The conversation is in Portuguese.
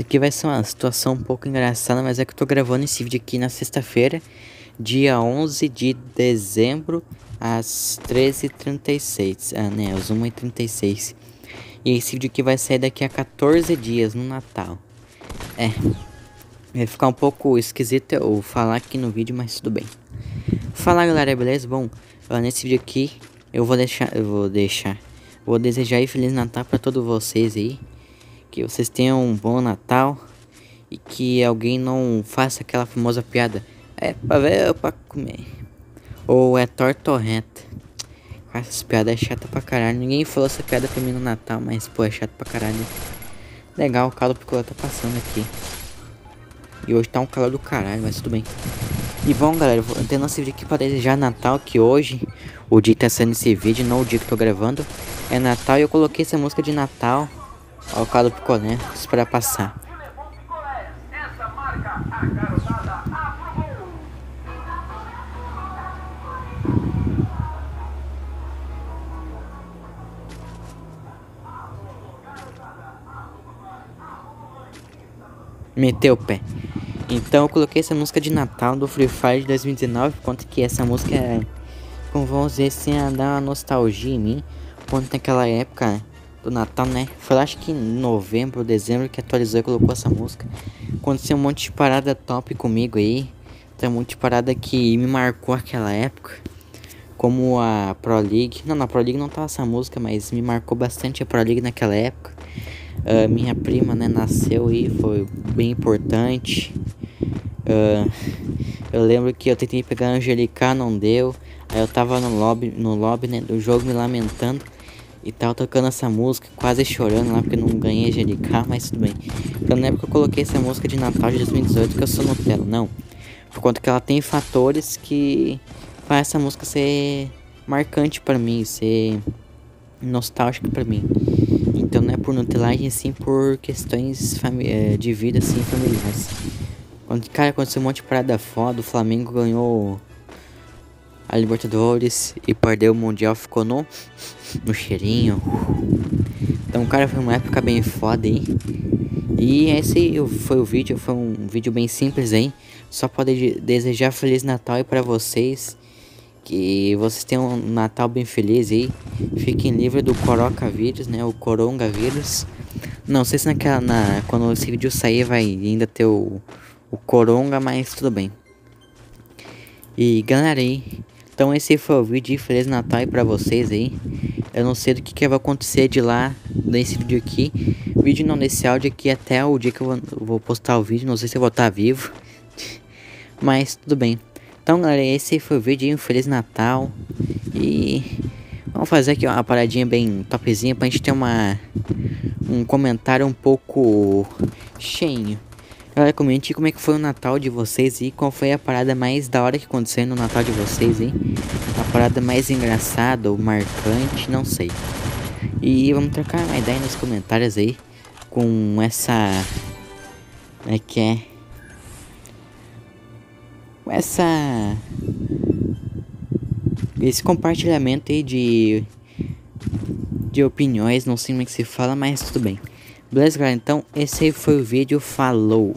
Aqui vai ser uma situação um pouco engraçada, mas é que eu tô gravando esse vídeo aqui na sexta-feira, dia 11 de dezembro, às 13h36, ah, né, às 1h36. E esse vídeo aqui vai sair daqui a 14 dias, no Natal. É, vai ficar um pouco esquisito eu falar aqui no vídeo, mas tudo bem. Fala galera, beleza? Bom, nesse vídeo aqui, eu vou deixar, eu vou deixar, vou desejar aí Feliz Natal pra todos vocês aí. Que vocês tenham um bom Natal. E que alguém não faça aquela famosa piada. É pra ver ou pra comer. Ou é reta. Essas piadas é chata pra caralho. Ninguém falou essa piada pra mim no Natal, mas pô, é chato pra caralho. Legal, o calor picolé tá passando aqui. E hoje tá um calor do caralho, mas tudo bem. E bom, galera, vou ter esse vídeo aqui pra desejar Natal, que hoje, o dia que tá saindo esse vídeo, não o dia que tô gravando, é Natal. E eu coloquei essa música de Natal Olha o cara do picolé, esperar passar. Meteu o pé. Então eu coloquei essa música de Natal do Free Fire de 2019, quanto que essa música é, como vamos dizer assim, dar uma nostalgia em mim, quanto naquela época do Natal, né? Foi acho que em novembro, dezembro que atualizou e colocou essa música. Aconteceu um monte de parada top comigo aí. Tem um monte de parada que me marcou aquela época. Como a Pro League. Não, na Pro League não tava essa música, mas me marcou bastante a Pro League naquela época. Uh, minha prima, né, nasceu aí, foi bem importante. Uh, eu lembro que eu tentei pegar a Angelica, não deu. Aí eu tava no lobby, no lobby né, do jogo me lamentando. E tava tocando essa música, quase chorando lá porque não ganhei GLK, mas tudo bem. Então na época eu coloquei essa música de Natal de 2018 que eu sou Nutella, não. Por conta que ela tem fatores que faz essa música ser marcante para mim, ser nostálgica para mim. Então não é por Nutelagem, sim por questões eh, de vida assim familiares. Quando, cara, aconteceu um monte de parada foda, o Flamengo ganhou a Libertadores e perdeu o Mundial, ficou no, no cheirinho. Então, cara, foi uma época bem foda aí. E esse foi o vídeo, foi um vídeo bem simples aí. Só pode desejar Feliz Natal aí pra vocês. Que vocês tenham um Natal bem feliz aí. Fiquem livres do Coroca vírus, né? O Coronga vírus. Não sei se naquela, na, quando esse vídeo sair vai ainda ter o, o Coronga, mas tudo bem. E galera aí, então esse foi o vídeo, Feliz Natal para vocês aí. Eu não sei do que, que vai acontecer de lá nesse vídeo aqui. Vídeo não nesse áudio aqui até o dia que eu vou, vou postar o vídeo. Não sei se eu vou estar vivo. Mas tudo bem. Então galera, esse foi o vídeo, Feliz Natal. E vamos fazer aqui uma paradinha bem topzinha pra gente ter uma um comentário um pouco cheio. Galera, comente como é que foi o Natal de vocês e qual foi a parada mais da hora que aconteceu no Natal de vocês, hein? A parada mais engraçada ou marcante, não sei. E vamos trocar uma ideia nos comentários aí com essa... É que é... Com essa... Esse compartilhamento aí de... De opiniões, não sei como é que se fala, mas tudo bem. Beleza, galera? Então, esse aí foi o vídeo. Falou!